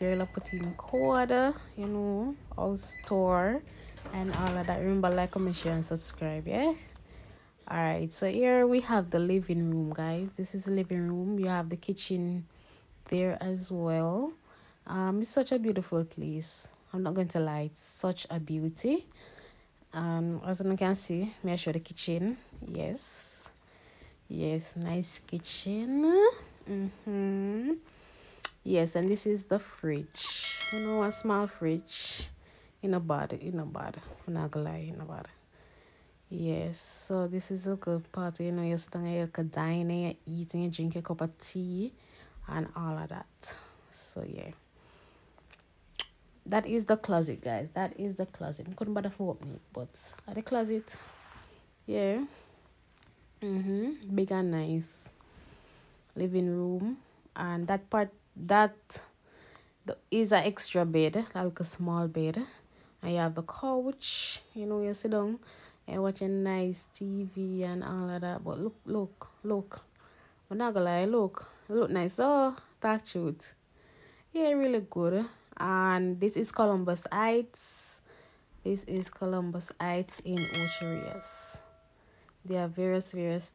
girl put in code you know our store and all of that. Remember like comment share and subscribe yeah? All right so here we have the living room guys. This is the living room. You have the kitchen there as well. Um it's such a beautiful place. I'm not going to lie it's such a beauty. Um as you can see may i show the kitchen? Yes. Yes nice kitchen. Mm -hmm. Yes and this is the fridge. You know a small fridge. In a bad in a bad. I'm not gonna lie in a bad. Yes so this is a good party you know you're sitting here you're dining you're eating you drink a cup of tea and all of that. So yeah. That is the closet guys. That is the closet. I couldn't bother for it but at the closet. Yeah. Mm-hmm. Big and nice living room. And that part that the, is an extra bed like a small bed. And you have the couch you know you sit down and watching nice tv and all of that. But look look look. I'm not gonna lie look. Look nice. Oh that truth. Yeah really good. And this is columbus heights. This is columbus heights in Ocho there are various various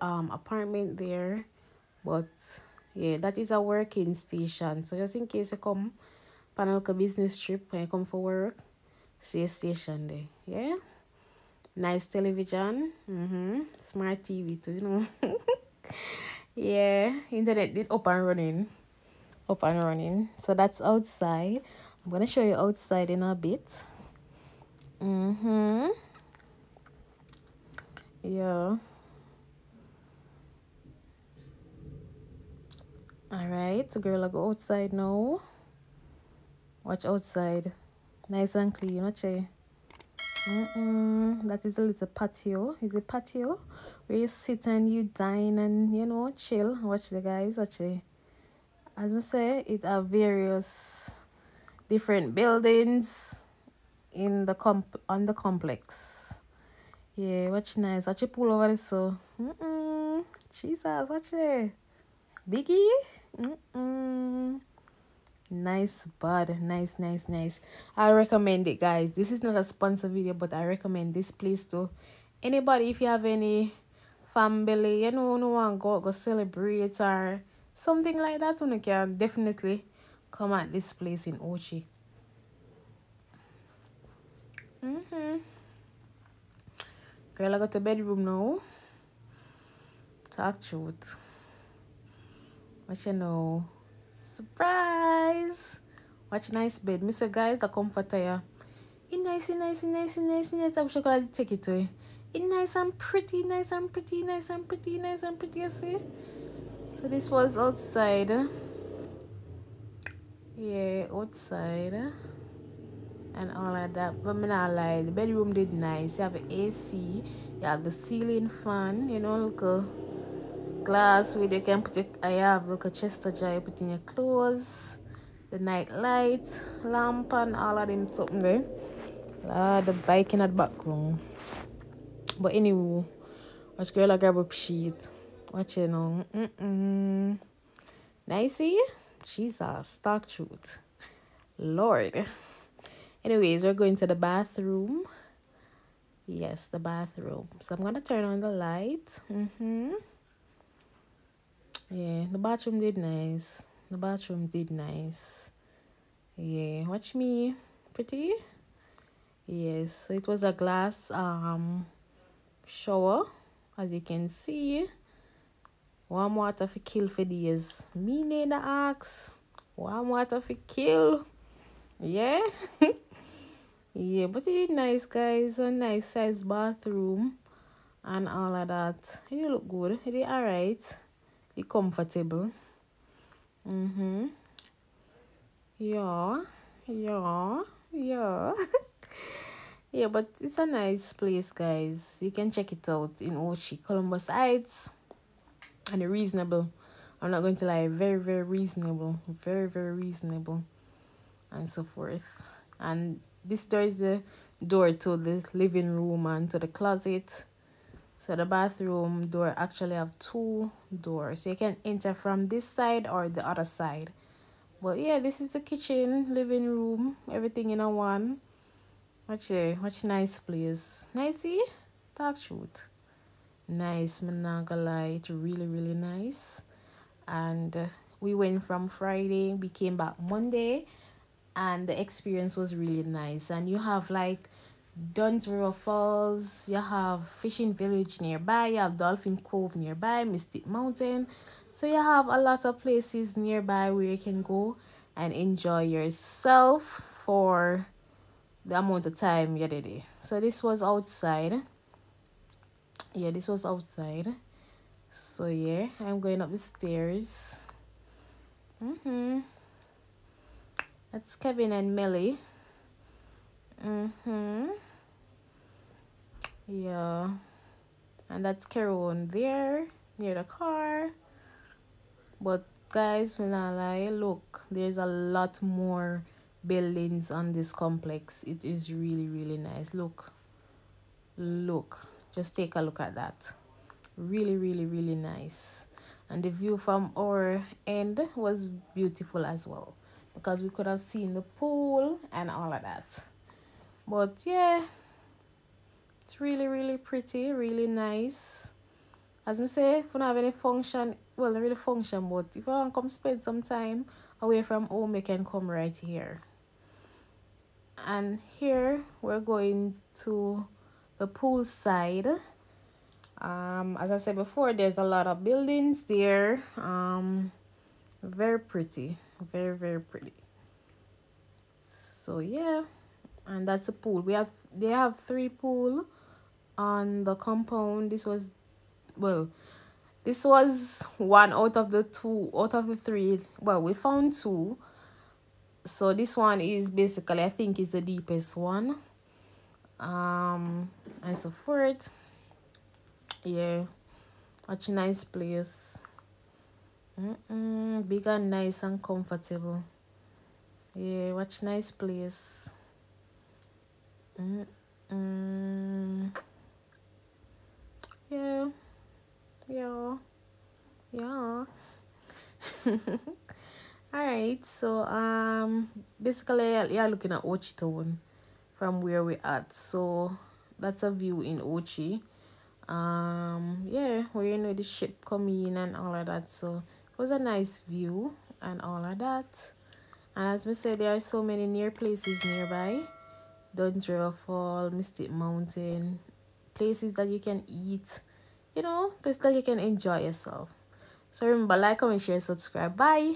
um apartment there but yeah that is a working station. So just in case you come panelka business trip when you come for work see a station there. Yeah? Nice television. Mm-hmm. Smart tv too you know. Yeah internet did up and running. Up and running. So that's outside. I'm gonna show you outside in a bit. Mm-hmm. Yeah all right girl i go outside now. Watch outside. Nice and clean okay mm -mm. that is a little patio. Is a patio? Where you sit and you dine and you know chill. Watch the guys actually as I say it are various different buildings in the comp on the complex. Yeah watch nice. Watch you pull over so mm -mm. jesus watch it biggie? Mm -mm. nice bud. Nice nice nice. I recommend it guys. This is not a sponsor video but i recommend this place to anybody. If you have any family you know no one go go celebrate or something like that you can definitely come at this place in ochi. Mm-hmm. Girl i got a bedroom now. Talk truth what you know surprise? Watch nice bed. Mr guys the comforter yeah it nice it nice it nice it nice it nice. I wish i could take it to it nice and pretty nice and pretty nice and pretty nice and pretty you see? So this was outside. Yeah outside. And all of that. But me not lie the bedroom did nice. You have ac you have the ceiling fan you know look a glass where they can put it i have like a chest jar you put in your clothes the night light lamp and all of them something there uh, the bike in the background but anyway, watch girl I grab up sheet. Watch you know. Mm -mm. Nicey? She's a stock truth. Lord. Anyways, we're going to the bathroom. Yes, the bathroom. So I'm gonna turn on the light. Mm -hmm. Yeah, the bathroom did nice. The bathroom did nice. Yeah, watch me. Pretty? Yes, so it was a glass um shower as you can see. Warm water for kill for days. Me need the axe. Warm water for kill. Yeah. Yeah but it nice guys. A nice size bathroom and all of that. It look good. It all right it comfortable mm-hmm yeah yeah yeah yeah but it's a nice place guys. You can check it out in ochi columbus heights. And a reasonable i'm not going to lie very very reasonable very very reasonable and so forth. And this door is the door to the living room and to the closet so the bathroom door actually have two doors. So you can enter from this side or the other side. But yeah this is the kitchen living room everything in a one. Watch there watch nice place. Nicey talk shoot nice it's really really nice. And uh, we went from friday we came back monday and the experience was really nice. And you have like River Falls, you have Fishing Village nearby, you have Dolphin Cove nearby, Mystic Mountain. So you have a lot of places nearby where you can go and enjoy yourself for the amount of time you did it. So this was outside. Yeah, this was outside. So yeah, I'm going up the stairs. Mm-hmm. That's Kevin and Millie. Mm-hmm. Yeah. And that's Carol there near the car. But guys, when I lie, look, there's a lot more buildings on this complex. It is really, really nice. Look. Look. Just take a look at that. Really, really, really nice. And the view from our end was beautiful as well. Because we could have seen the pool and all of that but yeah it's really really pretty really nice. As I say if you don't have any function well not really function but if you want to come spend some time away from home you can come right here. And here we're going to the pool side um as i said before there's a lot of buildings there. Um very pretty very very pretty. So yeah and that's a pool. We have they have three pool on the compound. This was well this was one out of the two out of the three. Well we found two. So this one is basically i think is the deepest one. Um and so forth yeah such a nice place. Mm -mm, big and nice and comfortable. Yeah watch nice place Mm -mm. Yeah. Yeah. Yeah. Alright, so um basically you're looking at Ochi Town from where we're at. So that's a view in Ochi. Um yeah, where you know the ship coming and all of that. So it was a nice view and all of that. And as we said, there are so many near places nearby. Dunn's River Fall, Mystic Mountain, places that you can eat, you know, places that you can enjoy yourself. So remember, like, comment, share, subscribe. Bye.